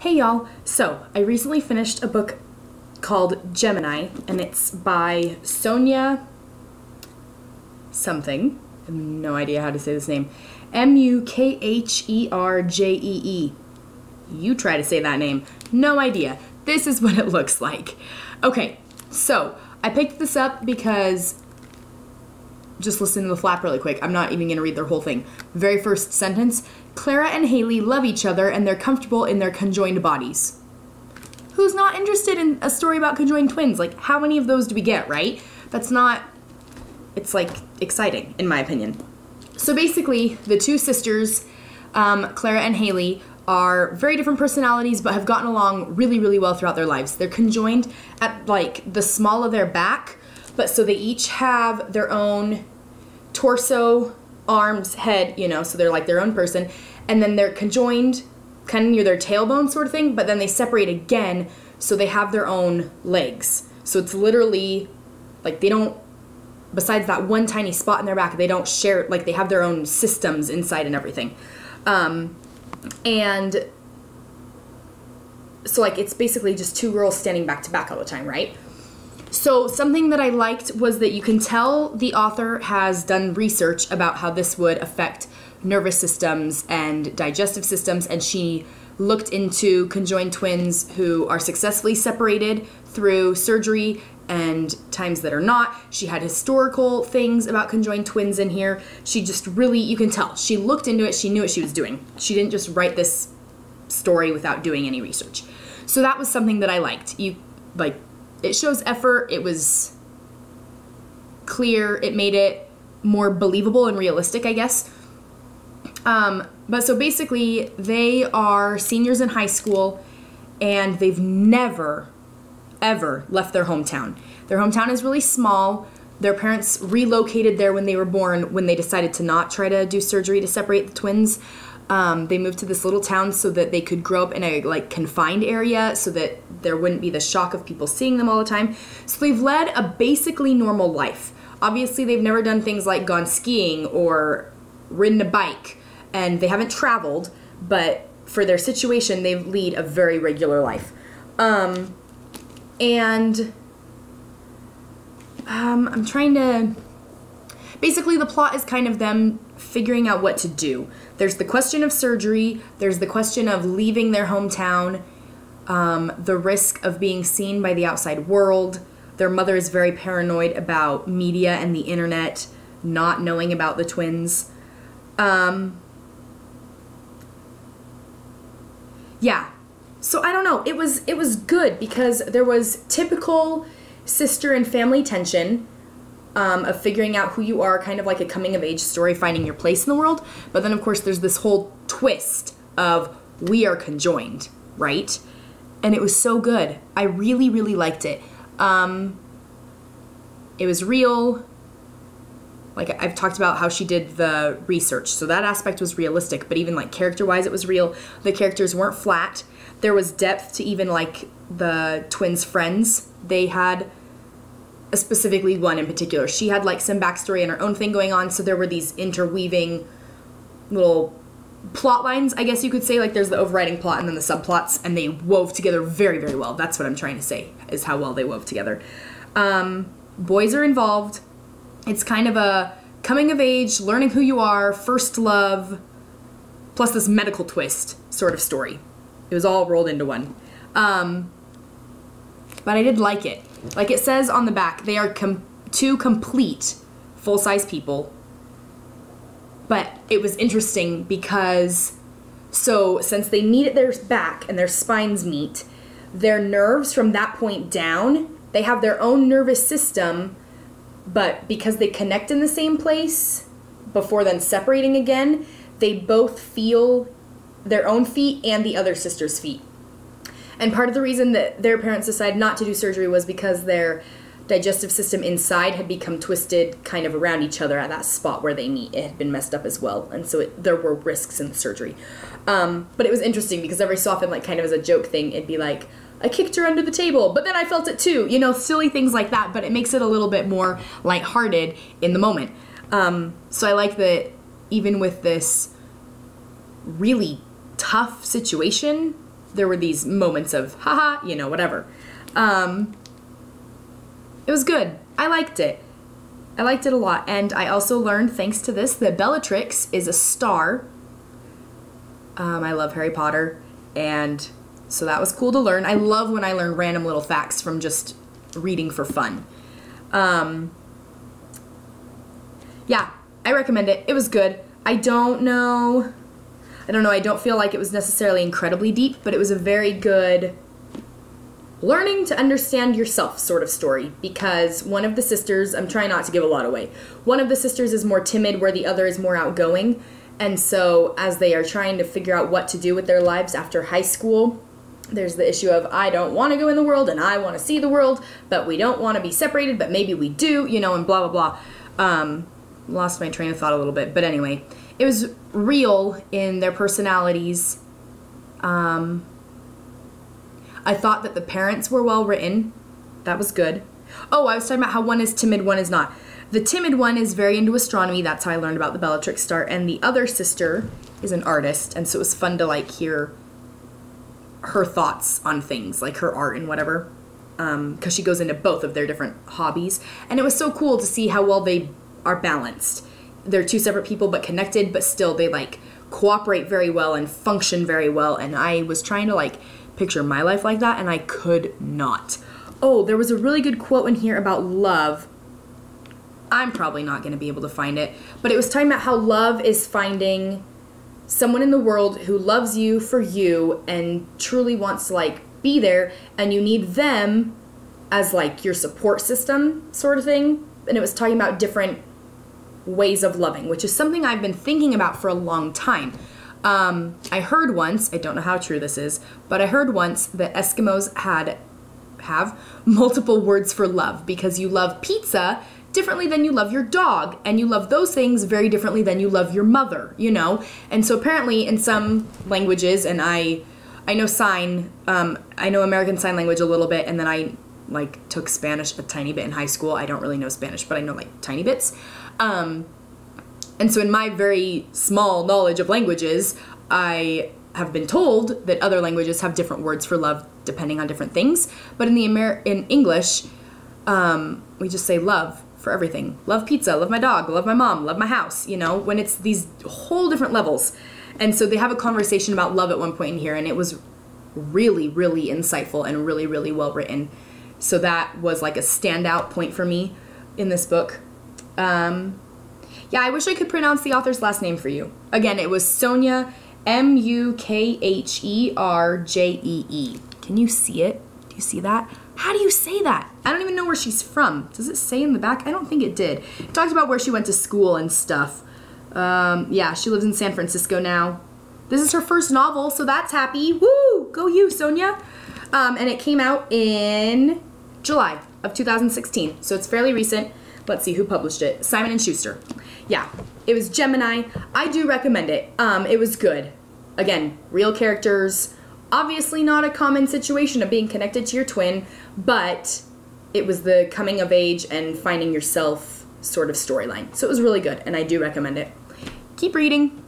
Hey y'all. So, I recently finished a book called Gemini, and it's by Sonya something. I have no idea how to say this name. M U K H E R J E E. You try to say that name. No idea. This is what it looks like. Okay, so I picked this up because just listen to the flap really quick. I'm not even gonna read their whole thing. Very first sentence Clara and Haley love each other and they're comfortable in their conjoined bodies. Who's not interested in a story about conjoined twins? Like, how many of those do we get, right? That's not, it's like exciting, in my opinion. So basically, the two sisters, um, Clara and Haley, are very different personalities but have gotten along really, really well throughout their lives. They're conjoined at like the small of their back, but so they each have their own torso, arms, head, you know, so they're like their own person, and then they're conjoined kind of near their tailbone sort of thing, but then they separate again so they have their own legs. So it's literally like they don't besides that one tiny spot in their back, they don't share like they have their own systems inside and everything. Um, and so like it's basically just two girls standing back to back all the time, right? So something that I liked was that you can tell the author has done research about how this would affect nervous systems and digestive systems and she looked into conjoined twins who are successfully separated through surgery and times that are not. She had historical things about conjoined twins in here. She just really, you can tell, she looked into it, she knew what she was doing. She didn't just write this story without doing any research. So that was something that I liked. You, like, it shows effort, it was clear, it made it more believable and realistic, I guess. Um, but so basically, they are seniors in high school and they've never ever left their hometown. Their hometown is really small. Their parents relocated there when they were born when they decided to not try to do surgery to separate the twins. Um, they moved to this little town so that they could grow up in a like confined area so that there wouldn't be the shock of people seeing them all the time. So they've led a basically normal life. Obviously, they've never done things like gone skiing or ridden a bike, and they haven't traveled, but for their situation, they lead a very regular life. Um, and um, I'm trying to. Basically, the plot is kind of them figuring out what to do. There's the question of surgery, there's the question of leaving their hometown, um, the risk of being seen by the outside world. Their mother is very paranoid about media and the internet, not knowing about the twins. Um, yeah, so I don't know. It was it was good because there was typical sister and family tension um, of figuring out who you are, kind of like a coming of age story, finding your place in the world. But then of course there's this whole twist of we are conjoined, right? And it was so good. I really really liked it. Um, it was real. Like I've talked about how she did the research, so that aspect was realistic. But even like character wise, it was real. The characters weren't flat there was depth to even like the twins' friends. They had specifically one in particular. She had like some backstory and her own thing going on, so there were these interweaving little plot lines, I guess you could say. Like there's the overriding plot and then the subplots, and they wove together very, very well. That's what I'm trying to say, is how well they wove together. Um, boys are involved. It's kind of a coming of age, learning who you are, first love, plus this medical twist sort of story. It was all rolled into one. Um, but I did like it. Like it says on the back, they are com- two complete full size people. But it was interesting because, so since they meet at their back and their spines meet, their nerves from that point down, they have their own nervous system, but because they connect in the same place before then separating again, they both feel their own feet and the other sister's feet. And part of the reason that their parents decided not to do surgery was because their digestive system inside had become twisted kind of around each other at that spot where they meet. It had been messed up as well, and so it, there were risks in surgery. Um, but it was interesting because every so often, like kind of as a joke thing, it'd be like, I kicked her under the table, but then I felt it too. You know, silly things like that, but it makes it a little bit more lighthearted in the moment. Um, so I like that even with this really tough situation, there were these moments of haha, you know, whatever. Um, it was good. I liked it. I liked it a lot. And I also learned, thanks to this, that Bellatrix is a star. Um, I love Harry Potter. And so that was cool to learn. I love when I learn random little facts from just reading for fun. Um, yeah, I recommend it. It was good. I don't know. I don't know. I don't feel like it was necessarily incredibly deep, but it was a very good learning to understand yourself sort of story because one of the sisters, I'm trying not to give a lot away, one of the sisters is more timid where the other is more outgoing. And so, as they are trying to figure out what to do with their lives after high school, there's the issue of I don't want to go in the world and I want to see the world, but we don't want to be separated, but maybe we do, you know, and blah, blah, blah. Um, lost my train of thought a little bit, but anyway, it was real in their personalities. Um, I thought that the parents were well written. That was good. Oh, I was talking about how one is timid, one is not. The timid one is very into astronomy. That's how I learned about the Bellatrix star. And the other sister is an artist, and so it was fun to like hear her thoughts on things, like her art and whatever, because um, she goes into both of their different hobbies. And it was so cool to see how well they are balanced. They're two separate people, but connected, but still they like cooperate very well and function very well. And I was trying to like picture my life like that, and I could not. Oh, there was a really good quote in here about love. I'm probably not going to be able to find it, but it was talking about how love is finding someone in the world who loves you for you and truly wants to like be there, and you need them as like your support system, sort of thing. And it was talking about different ways of loving, which is something I've been thinking about for a long time. Um, I heard once, I don't know how true this is, but I heard once that Eskimos had have multiple words for love because you love pizza differently than you love your dog and you love those things very differently than you love your mother, you know? And so apparently in some languages and I I know sign um, I know American sign language a little bit and then I like took Spanish a tiny bit in high school. I don't really know Spanish, but I know like tiny bits. Um, and so, in my very small knowledge of languages, I have been told that other languages have different words for love depending on different things. But in the Amer- in English, um, we just say love for everything. Love pizza, love my dog, love my mom, love my house. You know, when it's these whole different levels. And so they have a conversation about love at one point in here, and it was really, really insightful and really, really well written. So that was like a standout point for me in this book. Um, yeah, I wish I could pronounce the author's last name for you. Again, it was Sonya M U K H E R J E E. Can you see it? Do you see that? How do you say that? I don't even know where she's from. Does it say in the back? I don't think it did. It talked about where she went to school and stuff. Um, yeah, she lives in San Francisco now. This is her first novel, so that's happy. Woo! Go you, Sonya. Um, and it came out in July of 2016, so it's fairly recent. Let's see who published it. Simon and Schuster. Yeah, it was Gemini. I do recommend it. Um, it was good. Again, real characters. Obviously, not a common situation of being connected to your twin, but it was the coming of age and finding yourself sort of storyline. So it was really good, and I do recommend it. Keep reading.